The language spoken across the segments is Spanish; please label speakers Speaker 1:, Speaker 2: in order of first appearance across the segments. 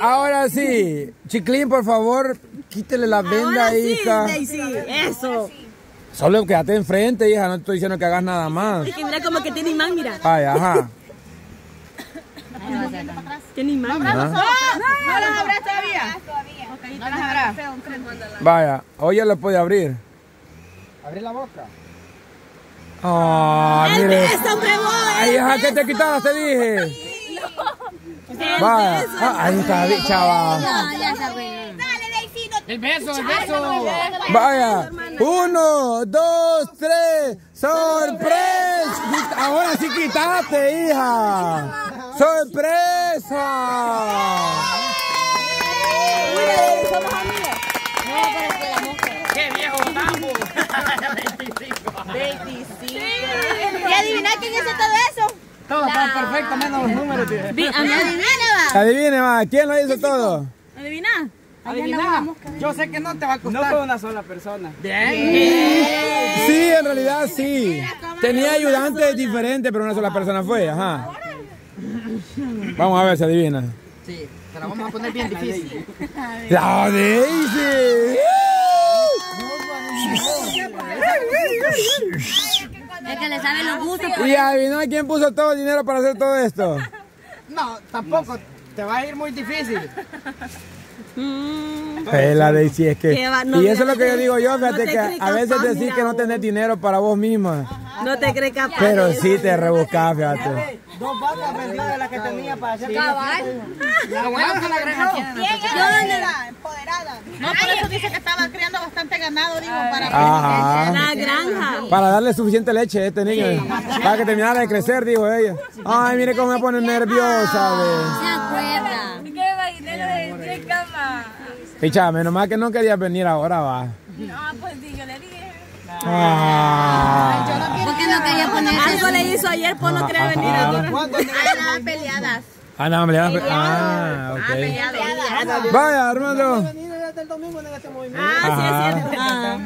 Speaker 1: Ahora sí, Chiclín, por favor, quítele la venda,
Speaker 2: Ahora sí,
Speaker 1: hija.
Speaker 2: Daisy, eso.
Speaker 1: Solo quédate enfrente, hija, no te estoy diciendo que hagas nada más.
Speaker 2: Es que mira como que tiene imán, mira.
Speaker 1: Ay, ajá.
Speaker 2: Tiene imán.
Speaker 1: Ajá.
Speaker 3: ¿No las habrás todavía? No las habrás.
Speaker 1: Vaya, hoy ya lo puede abrir.
Speaker 4: Abrir la boca.
Speaker 1: Ah, mire.
Speaker 2: ¡Eso, hombre, voy!
Speaker 1: Ay, ajá, que te quitaras, te dije. Vaya, ah, ahí está, chava.
Speaker 4: El beso, el beso.
Speaker 1: Vaya, uno, dos, tres, sorpresa. Ahora sí quitaste, hija. Sorpresa.
Speaker 4: ¡Qué viejo estamos!
Speaker 3: ¿Y adivina quién hizo todo eso?
Speaker 4: Todo está perfecto, menos los números. tío.
Speaker 1: Adivine, va, ¿quién lo hizo todo?
Speaker 2: Adivina.
Speaker 4: Adivina, yo sé que no te va a costar. No fue una sola persona. Bien.
Speaker 1: Sí, en realidad sí. Tenía ayudantes diferentes, pero una sola persona fue, ajá. Vamos a ver si adivina.
Speaker 4: Sí, te la vamos a poner bien difícil.
Speaker 1: La Daisy.
Speaker 2: Es que le saben los gustos.
Speaker 1: Y adivina quién puso todo el dinero para hacer todo esto.
Speaker 4: No, tampoco. Te va a ir muy difícil.
Speaker 2: Mm,
Speaker 1: Eh, la Daisy es que.
Speaker 2: Que va- no,
Speaker 1: y eso es lo que yo digo yo, fíjate
Speaker 2: te
Speaker 1: que a veces decís
Speaker 2: mira
Speaker 1: que no tenés dinero para vos misma.
Speaker 2: no te crees capaz.
Speaker 1: Pero
Speaker 2: de
Speaker 1: sí te rebuscás, fíjate.
Speaker 4: Dos vacas vendió de las que tenía para hacer Cabal. La buena que la granja tiene.
Speaker 3: Empoderada, empoderada. No, por eso dice que estaba criando bastante ganado, digo, para
Speaker 1: Ajá.
Speaker 2: La granja.
Speaker 1: Para darle suficiente leche a este niño. Para que terminara de crecer, dijo ella. Ay, mire cómo me pone nerviosa, ve.
Speaker 2: Se acuerda.
Speaker 1: Picha, menos mal que no querías venir ahora, va.
Speaker 5: No, pues
Speaker 1: Ah.
Speaker 2: ¿Por qué no quería poner Algo le hizo ayer, pues no quería venir ahora.
Speaker 3: Nada, peleadas.
Speaker 1: Ah, no, hombre, ya- Ah, ok. Vaya, Armando.
Speaker 4: desde el domingo en este movimiento.
Speaker 2: Ah, sí, es cierto. Ah.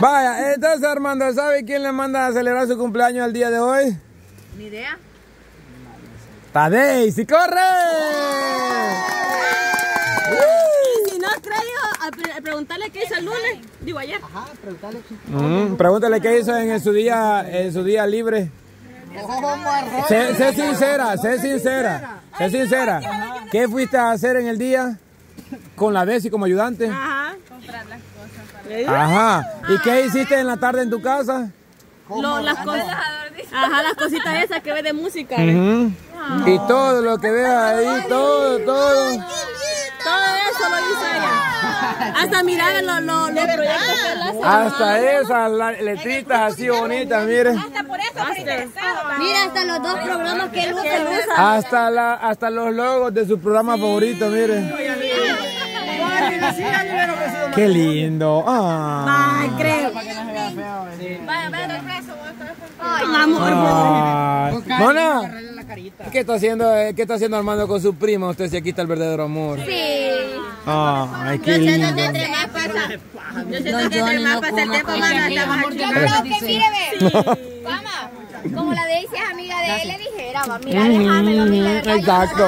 Speaker 1: Vaya, entonces Armando, ¿sabe quién le manda a celebrar su cumpleaños el día de hoy?
Speaker 3: Ni idea.
Speaker 1: ¡Ta Daisy, corre!
Speaker 2: Y si no creo, a pre- a preguntarle qué hizo el lunes. Digo ayer.
Speaker 1: Mm, pregúntale qué hizo en su día, en su día libre. Sé, sé sincera, sé sincera, sé sincera. ¿Qué fuiste a hacer en el día con la Daisy como ayudante?
Speaker 2: Ajá.
Speaker 1: Ajá. ¿Y qué hiciste en la tarde en tu casa?
Speaker 2: Lo- las cosas. Ajá, las cositas esas que ve de música.
Speaker 1: Ujú. Y todo lo que veas ahí, todo, todo.
Speaker 2: Todo eso lo hizo ella. Hasta mirar los, proyectos hace.
Speaker 1: Hasta esas letritas así bonitas, mire.
Speaker 3: Hasta por eso, por.
Speaker 2: Mira, hasta los dos programas que él usa.
Speaker 1: Hasta, la, hasta los logos de su programa favorito, mire. Qué lindo. Ah.
Speaker 2: Ay, creo.
Speaker 5: Vaya, vaya, regreso.
Speaker 2: Ay, amor.
Speaker 1: Ay. ¿Qué está haciendo, eh, qué está haciendo Armando con su prima? Usted si aquí está el verdadero amor.
Speaker 2: Sí.
Speaker 1: Ay, qué lindo.
Speaker 3: Entre más pasa. Yo siento que entre más pasa el tiempo, más nos estamos aquí.
Speaker 6: Creo que mire, ve. Mamá, como la Daisy es amiga de él, le dijera, va, mira, déjamelo, mira.
Speaker 1: Mm, Exacto.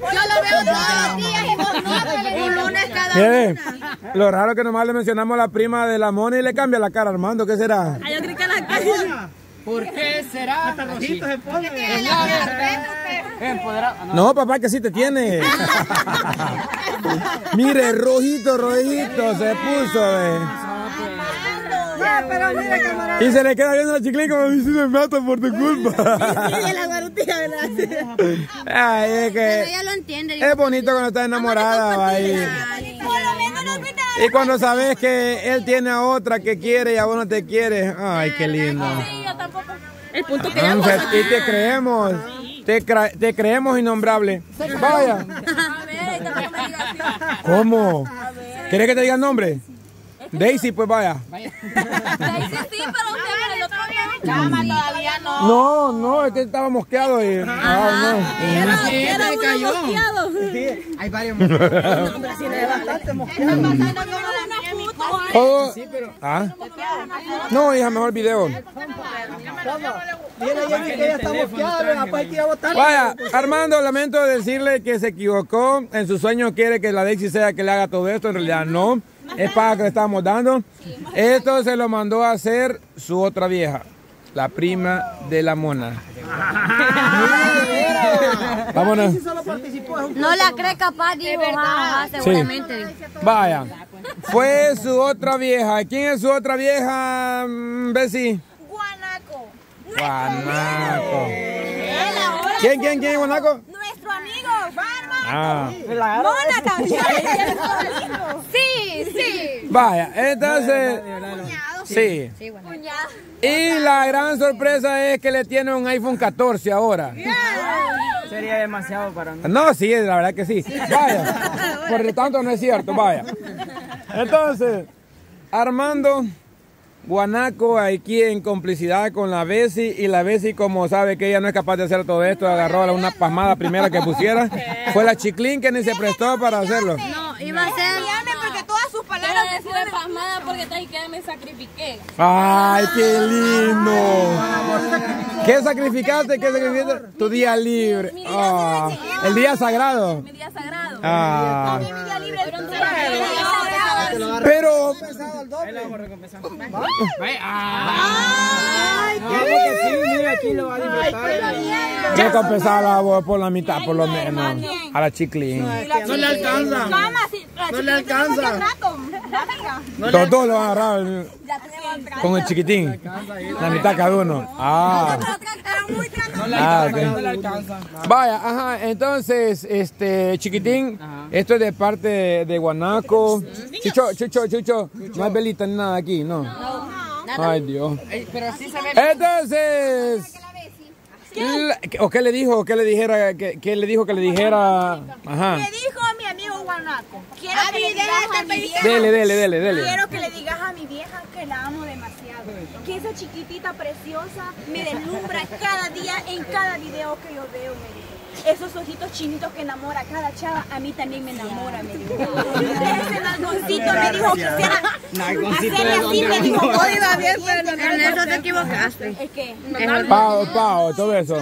Speaker 6: Yo lo veo todos los días y vos no, que
Speaker 3: Un lunes cada
Speaker 1: Mire, lo raro que nomás le mencionamos a la prima de la Mona y le cambia la cara Armando, ¿qué será?
Speaker 2: Ay, yo creo que la calle.
Speaker 4: ¿Por qué será? Rojito se pone. Empoderado. Ah, no.
Speaker 1: No, papá, que sí te tiene. Mire, rojito, rojito, se puso, eh. Y se le queda viendo la chiclín como si me mata por tu culpa. Ay, es que
Speaker 2: Ella lo entiende.
Speaker 1: es bonito cuando estás enamorada, va, y, y cuando sabes que él tiene a otra que quiere y a vos no te quiere. Ay, qué lindo.
Speaker 2: El punto que
Speaker 1: Ah,
Speaker 2: ella
Speaker 1: se- Y te creemos, te, creemos innombrable. Vaya. ¿Cómo? ¿Quieres que te diga el nombre? Daisy, pues vaya.
Speaker 5: Daisy sí, pero usted ve el otro lado.
Speaker 3: Chama, todavía no.
Speaker 1: No, no, es que estaba mosqueado y. Ah, no.
Speaker 2: Era uno mosqueado.
Speaker 4: Hay varios. Dile a Jenny que ella está mosqueada, después hay que ir a votar.
Speaker 1: Vaya, Armando, lamento decirle que se equivocó. En su sueño quiere que la Daisy sea que le haga todo esto. En realidad no. Es paga que le estamos dando. Esto se lo mandó a hacer su otra vieja, la prima de la mona. Vámonos.
Speaker 6: No la cree capaz, dijo. Ajá, seguramente.
Speaker 1: Vaya. Fue su otra vieja. ¿Quién es su otra vieja, mm, Bessie?
Speaker 3: Guanaco.
Speaker 1: Guanaco. ¿Quién, quién, quién, Guanaco?
Speaker 3: Nuestro amigo, Barba.
Speaker 1: Ah.
Speaker 3: Mona también.
Speaker 6: Sí, sí.
Speaker 1: Vaya, entonces. Sí. Y la gran sorpresa es que le tiene un iPhone 14 ahora.
Speaker 4: Sería demasiado para mí.
Speaker 1: No, sí, la verdad que sí. Vaya. Por lo tanto, no es cierto, vaya. Entonces, Armando Guanaco aquí en complicidad con la Bessie y la Bessie como sabe que ella no es capaz de hacer todo esto, agarró una pasmada primera que pusiera. Fue la chiclín que ni se prestó para hacerlo.
Speaker 6: No, iba a ser.
Speaker 2: Quiero
Speaker 3: palabras
Speaker 2: decirle pasmada porque te que me sacrifiqué.
Speaker 1: ¡Ay, qué lindo! ¿Qué sacrificaste? ¿Qué sacrificaste? Tu día libre. Ah, el día sagrado.
Speaker 2: Mi día sagrado.
Speaker 1: Ah,
Speaker 3: día libre.
Speaker 1: pero voz por la mitad, por lo menos. A la chiclín.
Speaker 4: No le alcanza. No le alcanza.
Speaker 1: Los dos lo van a agarrar con el chiquitín. La mitad cada uno. Ah. Ah, ok. Vaya, ajá, entonces, este, chiquitín, esto es de parte de, Guanaco. Chucho, Chucho, Chucho, no hay velita ni nada aquí, ¿no? Ay, Dios.
Speaker 4: Pero sí se ve.
Speaker 1: Entonces, ¿o qué le dijo? ¿Qué le dijera? ¿Qué, qué le dijo que le dijera? Ajá.
Speaker 3: Me dijo Guanaco. Quiero que le digas a mi vieja.
Speaker 1: Dele, dele, dele, dele.
Speaker 3: Quiero que le digas a mi vieja que la amo demasiado. Que esa chiquitita preciosa me deslumbra cada día en cada video que yo veo, me dijo. Esos ojitos chinitos que enamora a cada chava, a mí también me enamora, me dijo. Ese nalgoncito me dijo, quisiera hacerle así, me dijo. Oiga, bien, pero
Speaker 6: En eso te equivocaste.
Speaker 3: Es que,
Speaker 1: Pao, pao, todo eso.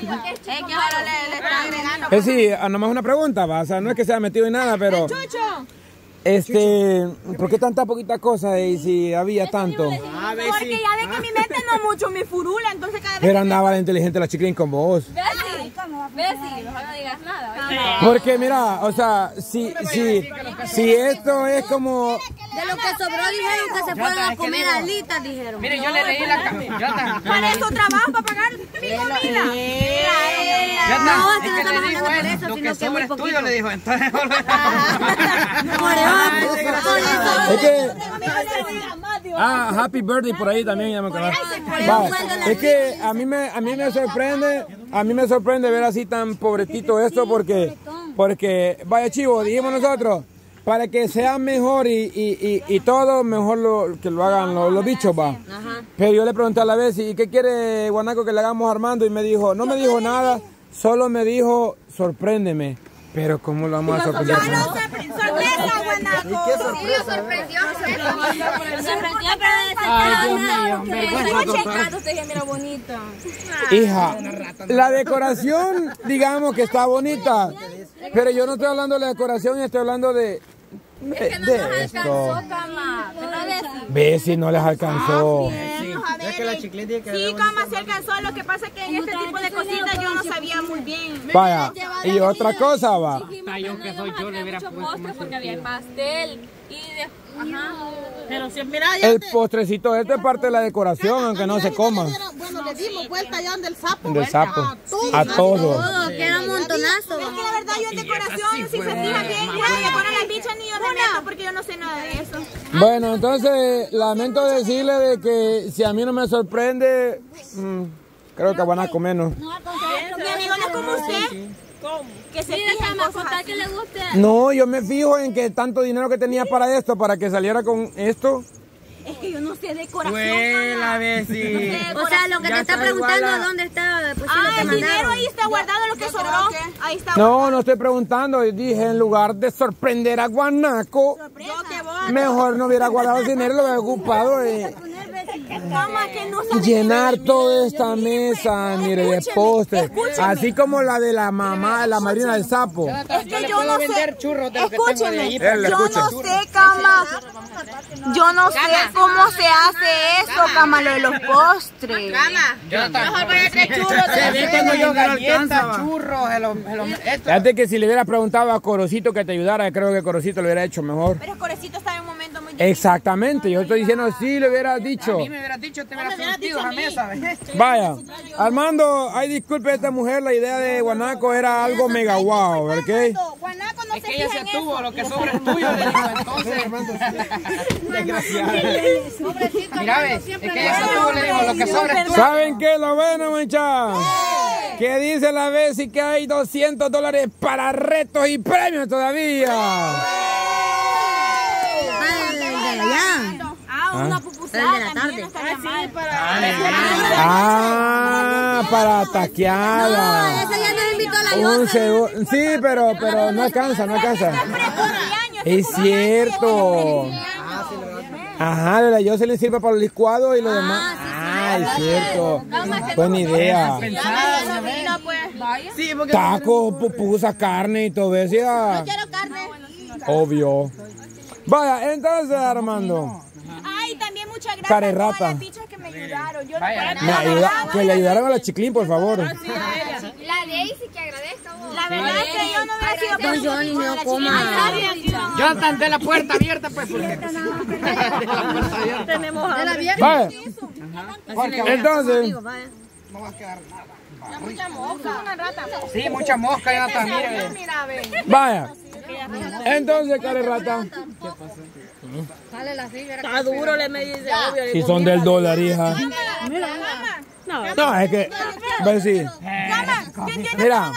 Speaker 6: Es que ahora le, le está agregando.
Speaker 1: Eh, sí, ah, nomás una pregunta, va. O sea, no es que se haya metido en nada, pero.
Speaker 3: Chucho,
Speaker 1: Este, ¿por qué tanta poquita cosa y si había tanto?
Speaker 3: porque ya ve que mi mente no mucho me furula, entonces cada vez
Speaker 1: Pero andaba la inteligente la chiquilín con vos.
Speaker 2: Bessie, Bessie, mejor no digas nada. ¿oíste?
Speaker 1: Porque mira, o sea, si, si, si esto es como,
Speaker 6: De lo que sobró dijeron que se pueden comer alitas, dijeron.
Speaker 4: Mire, yo le leí la camioneta.
Speaker 3: para eso trabajo, para pagar mi comida.
Speaker 6: No, es que no estamos hablando por eso,
Speaker 4: Lo
Speaker 6: sino
Speaker 4: que sobra es tuyo, le dijo. Entonces,
Speaker 6: Por eso, por eso.
Speaker 1: es que, ah, happy birthday por ahí también, ya me es que a mí me, a mí me sorprende, a mí me sorprende ver así tan pobretito esto porque, porque, vaya chivo, dijimos nosotros, para que sea mejor y, y, y, y todo, mejor lo, que lo hagan los, los bichos, va. Pero yo le pregunté a la vez, ¿y qué quiere Guanaco que le hagamos Armando? Y me dijo, no me dijo nada, solo me dijo, sorpréndeme. Pero ¿cómo lo vamos a sorprender?
Speaker 6: Sorprendió.
Speaker 2: Sorprendió, pero dije, mira, bonito.
Speaker 1: Hija, la decoración, digamos que está bonita, pero yo no estoy hablando de la decoración, estoy hablando de, de, de esto.
Speaker 2: Cama, ¿verdad, Bessie?
Speaker 1: Ve si no les alcanzó.
Speaker 4: Es que la chicleta tiene que
Speaker 3: Sí, cama se alcanzó. Lo que pasa es que en este tipo de cositas yo no sabía muy bien.
Speaker 1: Vaya, y otra cosa va.
Speaker 4: Yo que soy yo, le hubiera
Speaker 2: mucho
Speaker 4: puesto
Speaker 2: postre porque había pastel y de... Ajá.
Speaker 7: Pero si mira,
Speaker 1: El postrecito, esto es parte de la decoración, aunque no se coma.
Speaker 7: bueno, le dimos vuelta allá donde el sapo.
Speaker 1: Del sapo, a todo.
Speaker 6: Todo, queda un montonazo.
Speaker 3: Es que la verdad yo en decoración, si se fija bien, ya le ponen las bichas ni yo me meto porque yo no sé nada de eso.
Speaker 1: Bueno, entonces lamento decirle de que si a mí no me sorprende, mm, creo que van a comer, ¿no?
Speaker 3: Mi amigo no es como usted. Que se
Speaker 2: Mira, Cama,
Speaker 3: cosas
Speaker 2: contar que le guste.
Speaker 1: No, yo me fijo en que tanto dinero que tenía para esto, para que saliera con esto.
Speaker 3: Es que yo no sé decoración.
Speaker 4: Fue
Speaker 3: Cama.
Speaker 4: la vez, sí.
Speaker 6: O sea, lo que
Speaker 4: Ya
Speaker 6: te está preguntando
Speaker 4: a-
Speaker 6: dónde está, pues
Speaker 3: Ah, el dinero ahí está guardado, lo que sobró. Ahí está
Speaker 1: No, no estoy preguntando. y Dije, en lugar de sorprender a Guanaco,
Speaker 3: Yo
Speaker 1: mejor no hubiera guardado el dinero, lo hubiera ocupado. eh. Llenar toda esta mesa, mire, de postres. Así como la de la mamá, la madrina del sapo.
Speaker 3: Es
Speaker 4: Yo
Speaker 3: que yo no
Speaker 4: vender
Speaker 3: sé. Escúcheme, yo no sé, cama. Yo no sé cómo se hace eso, cama, lo de los postres.
Speaker 4: Se ve cuando yo galletas, churros, se.
Speaker 1: Fíjate que si le hubieras preguntado a Corocito que te ayudara, creo que Corocito lo hubiera hecho mejor.
Speaker 3: Pero Corecito está
Speaker 1: Exactamente, yo estoy diciendo sí, le hubieras
Speaker 4: A
Speaker 1: dicho.
Speaker 4: mí me hubieras dicho, te hubieras surtido a mesa.
Speaker 1: Vaya, Armando, ay disculpe esta mujer, la idea de Guanaco era algo mega wow, ¿ok?
Speaker 3: Guanaco no
Speaker 4: Es
Speaker 3: se
Speaker 4: que ella
Speaker 3: fija
Speaker 4: se
Speaker 3: en eso.
Speaker 4: tuvo, lo que sobra es tuyo, le digo, entonces. Mira, ves, es que ella se tuvo, le digo, lo que sobra es tuyo.
Speaker 1: ¿Saben qué es lo bueno, mancha? Que dice la y que hay 200 dólares para retos y premios todavía.
Speaker 3: Ah, una pupusada también estaría mal.
Speaker 1: Ah, para taqueada.
Speaker 2: Ese ya nos invitó a la
Speaker 1: Un. Sí, pero, pero no alcanza, no alcanza. Es cierto. Ajá, de la yo se le sirve para el licuado y lo demás. Ah, es cierto. Buena idea. Tacos, pupusas, carne y todo eso. ya. Obvio. Vaya, entonces, Armando.
Speaker 3: Ay, también muchas gracias
Speaker 1: Care
Speaker 3: a todas
Speaker 1: rata.
Speaker 3: las bichas que me ayudaron. Yo no
Speaker 4: Vaya,
Speaker 3: para
Speaker 1: Me ayuda, que le ayudaran a la chiclín, por favor.
Speaker 6: La Daisy que agradezca vos.
Speaker 3: La verdad es que yo no hubiera sido por
Speaker 2: yo ni me coma.
Speaker 4: Jonathan, de la puerta abierta, pues, porque... De la puerta abierta.
Speaker 2: Tenemos hambre.
Speaker 1: Vaya. Entonces,
Speaker 4: Sí, mucha mosca, Jonathan, mire.
Speaker 1: vaya. Entonces, care rata.
Speaker 2: Está duro, le me dice, obvio.
Speaker 1: Si son del dólar, hija.
Speaker 2: No,
Speaker 1: No, es que. Besi.
Speaker 3: Cama, ¿quién tiene
Speaker 1: Mira.